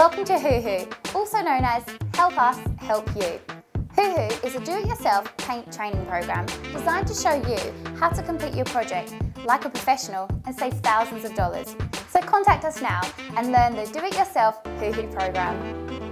Welcome to Hoo, also known as Help Us Help You. Hoo is a do-it-yourself paint training program designed to show you how to complete your project like a professional and save thousands of dollars. So contact us now and learn the do-it-yourself Hoo program.